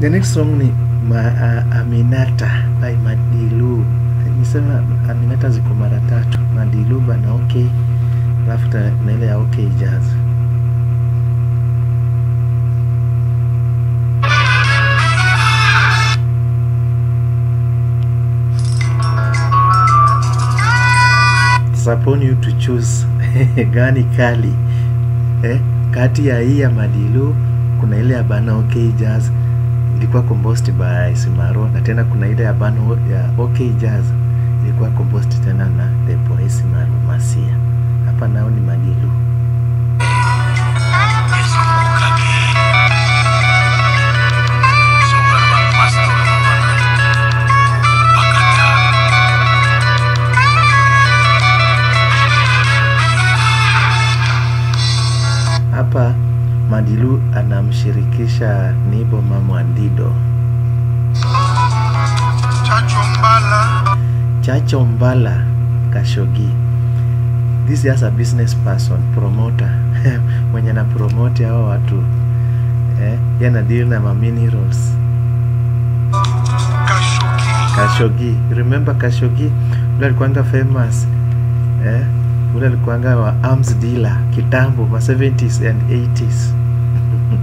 the next song ni Ma, uh, Aminata by Madilu. Nisema Aminata ziko mara tatu, Madilu bana OK, alafu na ile ya okay jazz. It's upon you to choose gani kali eh, kati ya hii ya Madilu kuna ile ya Bana OK Jazz ilikuwa composed by Simaro na tena kuna ile ya Bana ya OK Jazz ilikuwa composed tena na the boy Simaro Masia. Hapa nao ni Madilu. Chacho Mbala Kashogi. This is a business person, promoter mwenye na promote hao watu eh, yeye ana deal na ma minerals. Kashogi. Kashogi, remember Kashogi ule alikuanga famous eh, ule alikuanga wa arms dealer kitambo ma 70s and 80s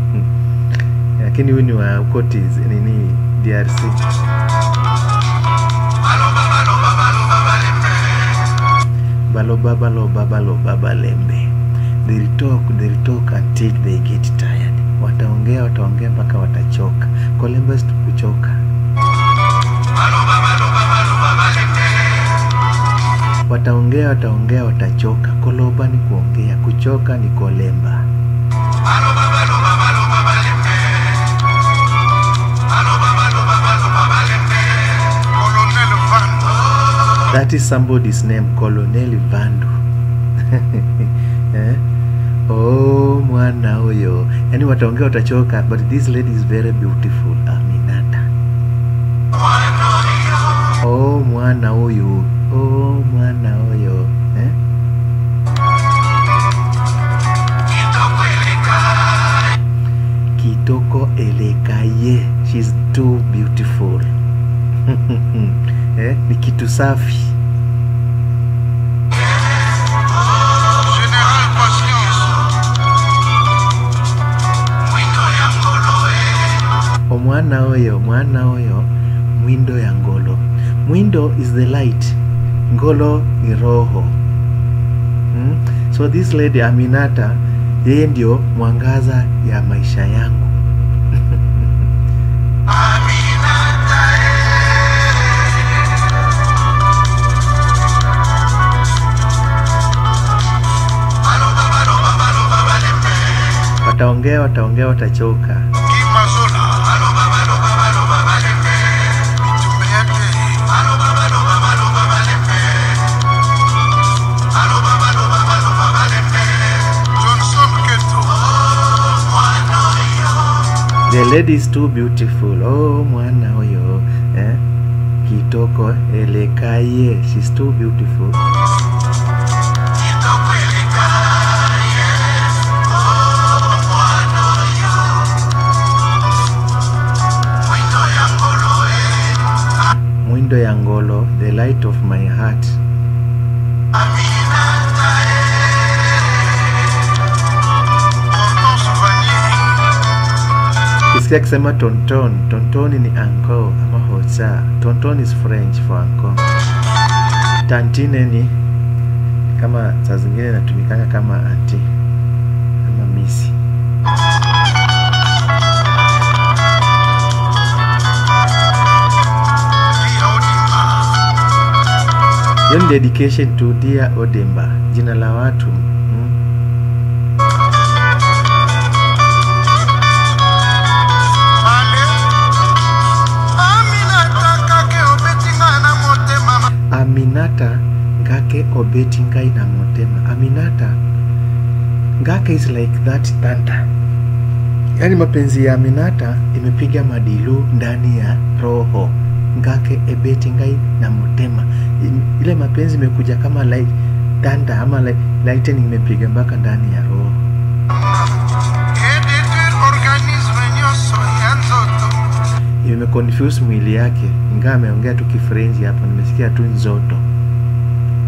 lakini huyu ni wa huko nini DRC. Baloba baloba baloba balembe. They'll talk, they'll talk until they get tired. Wataongea wataongea mpaka watachoka. Kolembe kuchoka. Wataongea wataongea watachoka. Koloba ni kuongea, kuchoka ni kolemba. That is somebody's name, Colonel Vandu. eh? Oh, mwana huyo. Yaani wataongea watachoka, but this lady is very beautiful. Aminata. Oh, mwana huyu. Oh, mwana huyo. Eh? Kitoko Elekaye. She's too beautiful. eh? Ni kitu safi. Oyo mwana oyo mwindo ya ngolo. Mwindo is the light. Ngolo ni roho. Hmm? so this lady aminata yeye ndio mwangaza ya maisha yangu. Wataongea wataongea watachoka lady is too beautiful. Oh mwana oyo eh? kitoko elekaye she's too beautiful. Ya ngolo the light of my heart kisikia akisema tonton tonton ni anko ama hocha tonton is french for anko tantine ni kama saa zingine inatumikanga kama anti ama misi hiyo dedication to dear odemba. Jina la watu aminata ngake obeti ngai na motema. Aminata ngake is like that tanta yaani mapenzi ya aminata imepiga madilu ndani ya roho. Ngake ebeti ngai na motema. Ile mapenzi imekuja kama like thunder ama like lightning imepiga mpaka ndani ya roho. Imeconfuse mwili yake. Ingawa ameongea tu kifrenji hapo nimesikia tu nzoto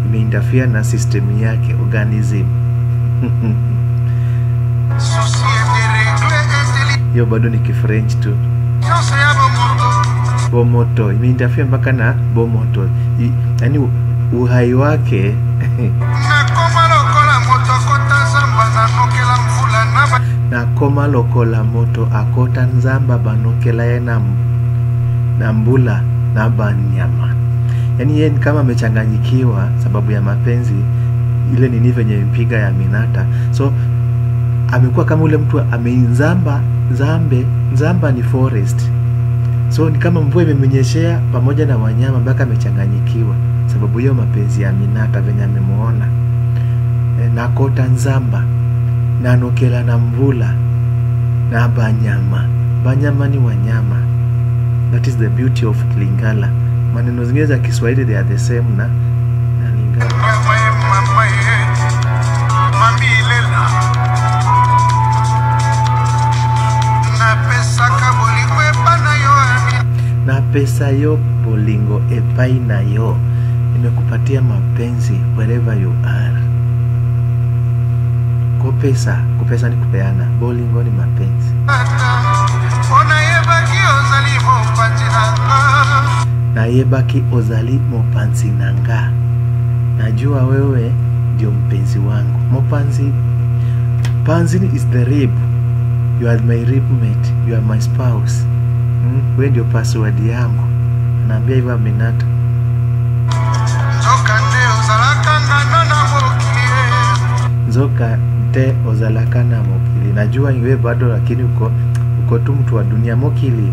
imeinterfere na system yake organism. Hiyo bado ni kifrench tu. bomoto. imeinterfere mpaka na bomoto. Yaani uhai wake. Nakoma lokola moto akota nzamba banokela ye na, na mbula na banyama yaani yeye kama amechanganyikiwa sababu ya mapenzi ile nini venye mpiga ya minata. So amekuwa kama ule mtu ameinzamba zambe zamba ni forest. So ni kama mvua imemnyeshea pamoja na wanyama mpaka amechanganyikiwa sababu hiyo mapenzi ya minata venye amemwona. E, nakota nzamba nanokela na mvula na banyama. Banyama ni wanyama. That is the beauty of lingala maneno zingine za kiswahili they are the same na, na pesa yo bolingo epai na yo. Imekupatia mapenzi wherever you are. Kopesa kopesa ni kupeana bolingo ni mapenzi nayebaki ozali mopanzi nanga najua wewe ndio mpenzi wangu. Mopanzi panzi is the rib. You are my rib mate. You are my spouse. Mm? we ndio password yangu. Naambia hivyo aminata. Nzoka te ozalaka na mokili najua iwe bado lakini uko uko tu mtu wa dunia. Mokili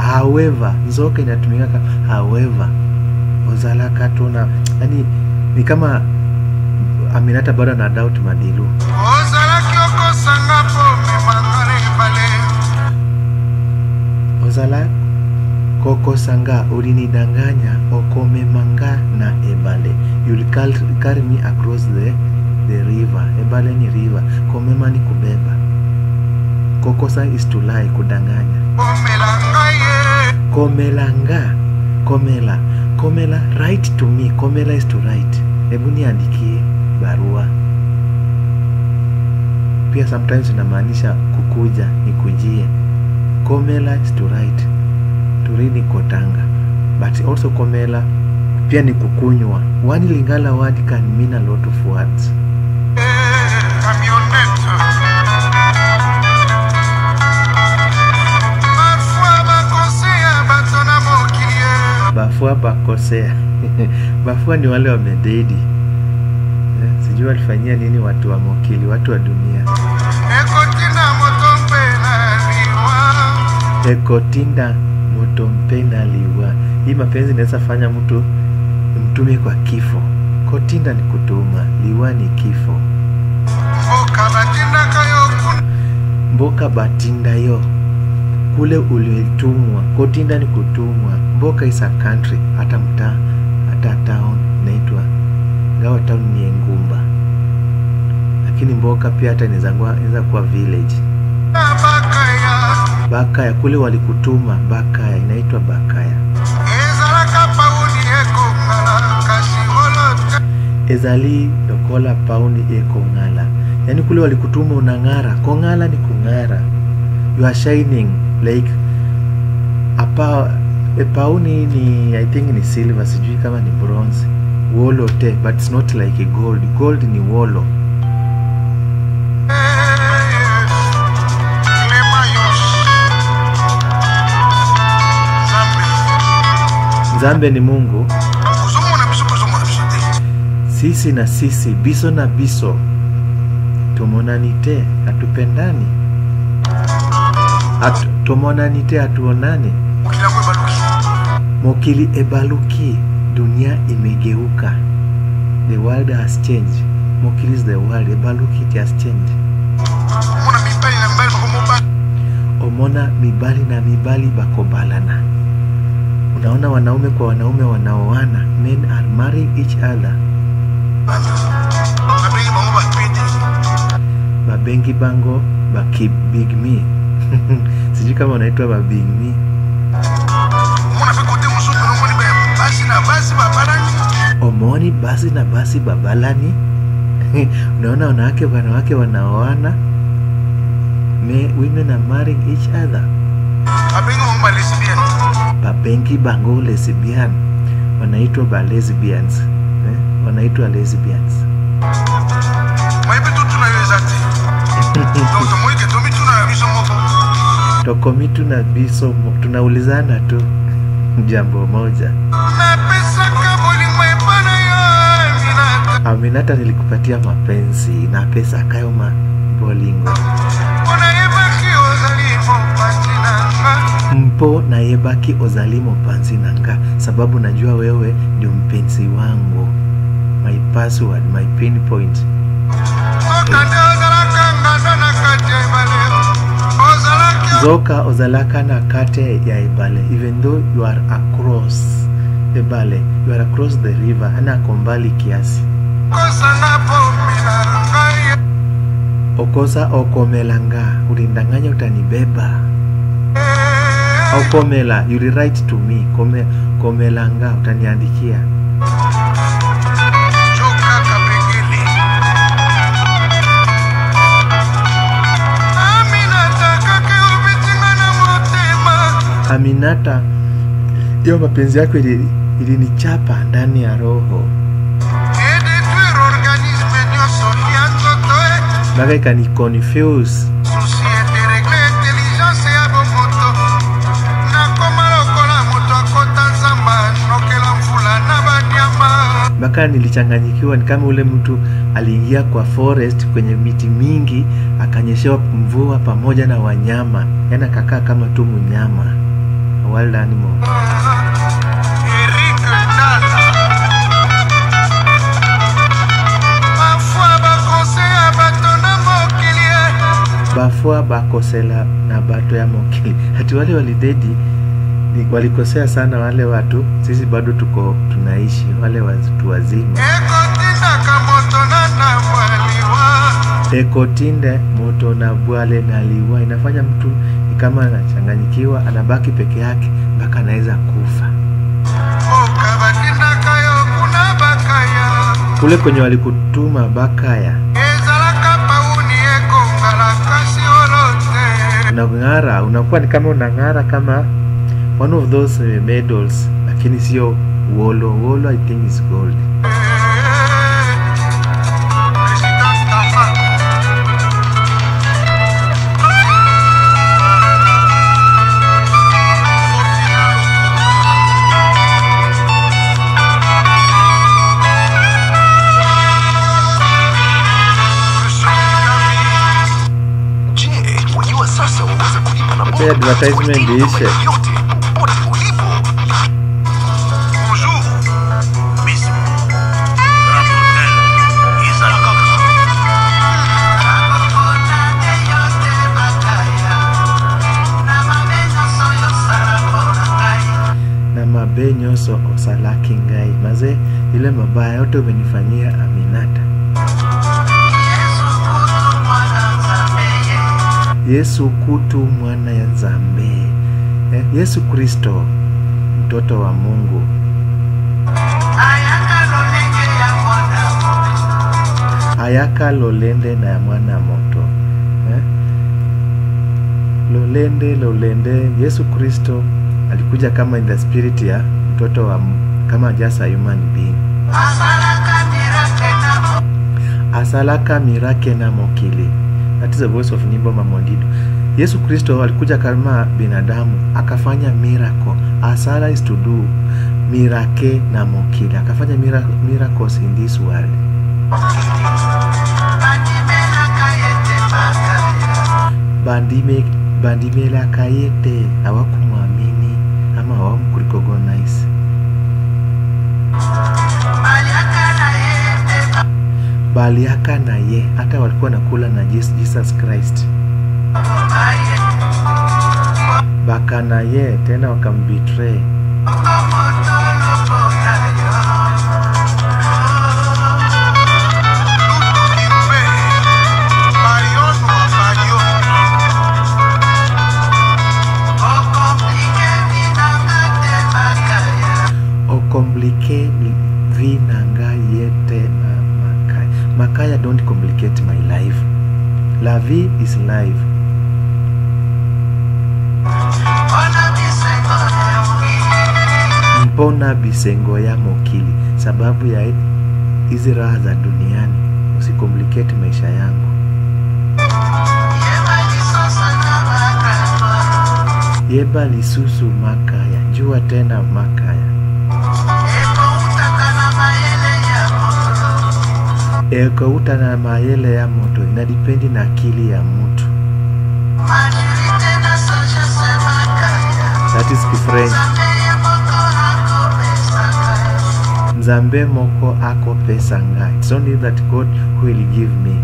however zoka inatumika kama however ozala katona na yani ni kama aminata bado na doubt madilu. Ozalaki okosanga mpo memanga na ebale ozala kokosanga ulinidanganya okomemanga na ebale. You'll carry carry me across the, the river. Ebale ni river. Komema ni kubeba. Kokosa is to lie kudanganya. Omela. Komelanga komela. Komela write to me. Komela is to write. Hebu niandikie barua. Pia sometimes inamaanisha kukuja nikujie. Komela is to write. To read but also komela pia ni kukunywa. One lingala word can mean a lot of words bafua bakosea. Bafua ni wale wamededi eh, sijui walifanyia nini watu wa mokili watu wa dunia. Ekotinda moto mpe na liwa. Hii mapenzi inaweza fanya mtu mtume kwa kifo. Kotinda ni kutuma liwa ni kifo. Mboka batinda yo kule ulitumwa kotinda ni kutumwa. Mboka is a country hata mtaa hata town inaitwa ngawa town ni ngumba lakini mboka pia hata inaweza kuwa- village. Bakaya kule walikutuma bakaya inaitwa bakaya. Ezali dokola paundi ekong'ala yaani kule walikutuma unang'ara kong'ala ni kung'ara. You are shining like apa Epauni pauni ni i think ni silver sijui kama ni bronze. Wolo te but it's not like a gold. Gold ni wolo. Zambe ni mungu. Sisi na sisi biso na biso tumonani te hatupendani. Hatu, tumonani te hatuonani mokili ebaluki dunia imegeuka. The world has changed. Mokili is the world. Ebaluki it has changed. Omona mibali na mibali bakobalana. Unaona wanaume kwa wanaume wanaoana. Men are marrying each other. Babengi bango bango bakibigmi sijui kama wanaitwa babigmi basi na basi omoni na basi babalani. Unaona wanawake wanawake wanaoana. Me- women are marrying each other. Babengi bango lesbian. Wanaitwa ba lesbians eh? wanaitwa lesbians. Moyebi tutuna yo eza tokomi tunabiso tunaulizana tu jambo moja. Aminata nilikupatia mapenzi na pesa kayo bolingo. Mpo nayebaki ozalimo panzi na nga mpo nayebaki ozali mopanzi na nga sababu najua wewe ndio mpenzi wangu. My password my pinpoint soka zoka ozalaka na kate ya ebale even though you are across ebale you are across the river hana ako mbali kiasi. Okosa okomelanga ulindanganya utanibeba. Okomela you rewrite write to me Kome, komelanga utaniandikia aminata hiyo mapenzi yako ili- ilinichapa ndani ya roho. Mpaka na banyama mpaka nilichanganyikiwa ni kama ule mtu aliingia kwa forest kwenye miti mingi akanyeshewa mvua pamoja na wanyama. Yaani akakaa kama tu mnyama wild animal. Bafua bakosela na bato ya mokili hati wale walidedi walikosea sana wale watu. Sisi bado tuko tunaishi wale watu wazima. Ekotinde moto na bwale na liwa. Inafanya mtu kama anachanganyikiwa anabaki peke yake mpaka anaweza kufa. Kule kwenye walikutuma bakaya unang'ara unakuwa ni kama unang'ara kama one of those medals lakini sio wolo. Wolo i think is gold Izala kaka. na mabe nyonso osala kingai maze ile mabaya yote umenifanyia aminata yesu kutu mwana ya nzambe eh, yesu kristo mtoto wa mungu. Ayaka lolende na ya mwana moto. Eh? lolende lolende. Yesu kristo alikuja kama in the spirit ya mtoto wa kama just a human being. Asalaka mirake na mokili the voice of Nimbo mamondido yesu kristo alikuja kama binadamu akafanya miracle. Asala is to do mirake na mokili. Akafanya mira, miracles in this world. Bandime bandimela kayete hawakumwamini ama hawamkurecognize baliaka na ye hata walikuwa nakula na Jes- jesus christ. Bakana ye tena wakambitray Lutu vinanga wa makaya don't complicate my life. La vie is life. Mpona bisengo ya mokili. Sababu ya hizi raha za duniani usikomplicate maisha yangu. Yeba lisusu makaya. Jua tena makaya ekouta na mayele ya moto inadipendi na akili ya mtu. That is kifrench Mzambe moko ako pesa ngai. It's only that god will give me.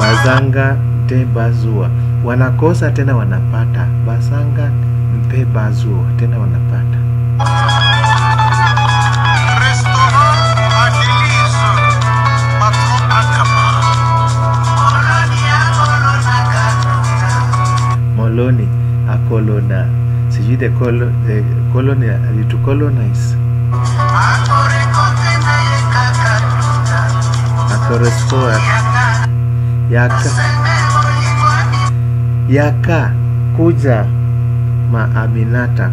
Bazanga te bazua. Wanakosa tena wanapata. Basanga mpe bazua tena Akama. moloni akolona sijui the, colo, the colony, to colonize yaka. Yaka kuja maaminata.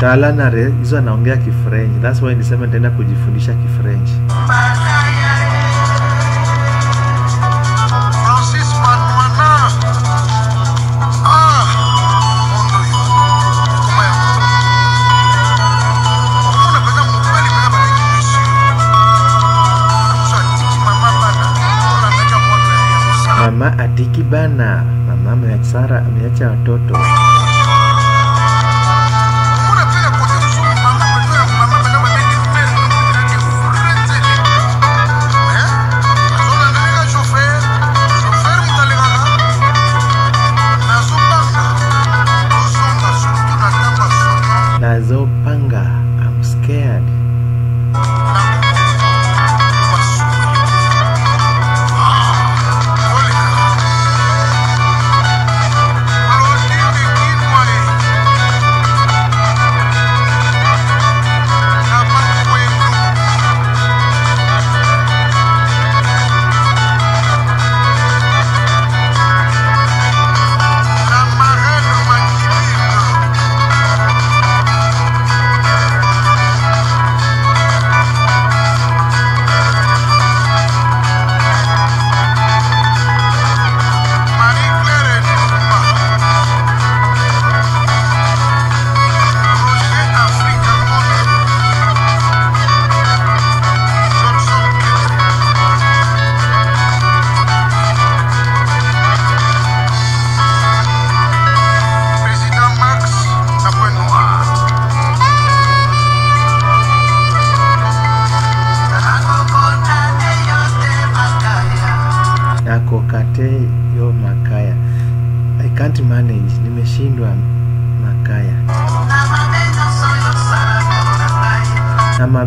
Talanare hizo anaongea kifrench. Thats why nisema nitaenda kujifundisha kifrench bana. Mama ameachara ameacha watoto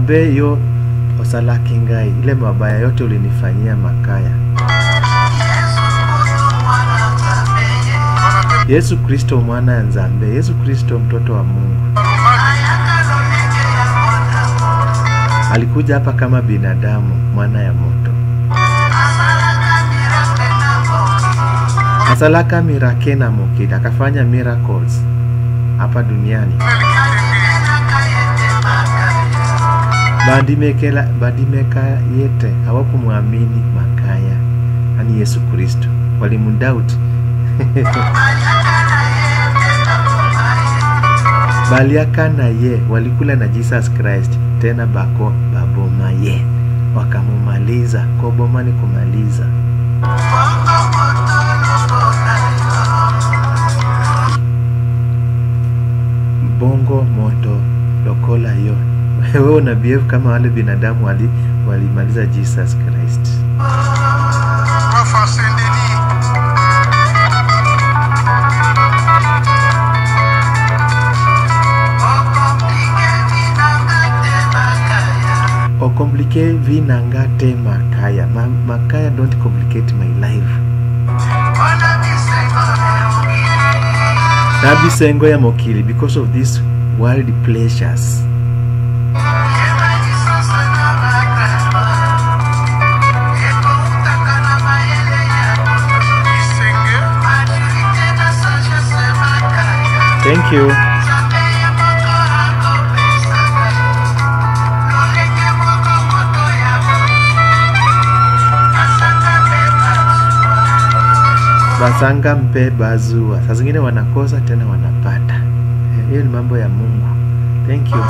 na mabe yo osalaki ngai. Ile mabaya yote ulinifanyia makaya. Yesu kristo mwana ya nzambe. Yesu kristo mtoto wa mungu. Alikuja hapa kama binadamu mwana ya moto. Asalaka mirake na mokili akafanya miracles hapa duniani badimekela badimeka yete hawakumwamini makaya ani yesu kristo. Walimdauti baliaka na ye walikula na jesus christ tena bako baboma ye. Wakamumaliza koboma ni kumaliza wewe una behave kama wale binadamu wali walimaliza jesus christ. Rafa Saint-Denis. okomplike vinanga te makaya. Ma, makaya don't complicate my life. Nabisengo ya mokili because of these world pleasures thank you. Basanga mpe bazua. Saa zingine wanakosa tena wanapata. Hiyo ni mambo ya mungu. Thank you